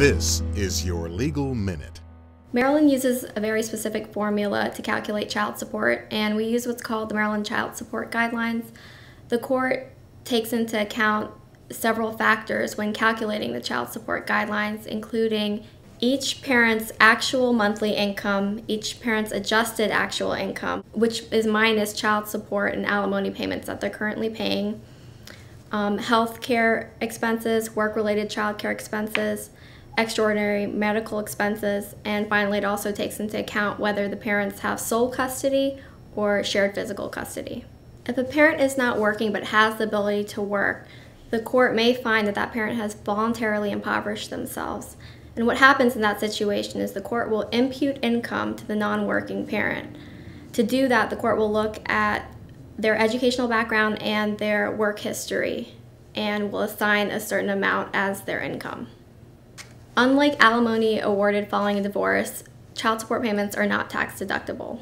This is your Legal Minute. Maryland uses a very specific formula to calculate child support, and we use what's called the Maryland Child Support Guidelines. The court takes into account several factors when calculating the child support guidelines, including each parent's actual monthly income, each parent's adjusted actual income, which is minus child support and alimony payments that they're currently paying, um, health care expenses, work related child care expenses, extraordinary medical expenses, and finally, it also takes into account whether the parents have sole custody or shared physical custody. If a parent is not working but has the ability to work, the court may find that that parent has voluntarily impoverished themselves. And what happens in that situation is the court will impute income to the non working parent. To do that, the court will look at their educational background and their work history and will assign a certain amount as their income. Unlike alimony awarded following a divorce, child support payments are not tax deductible.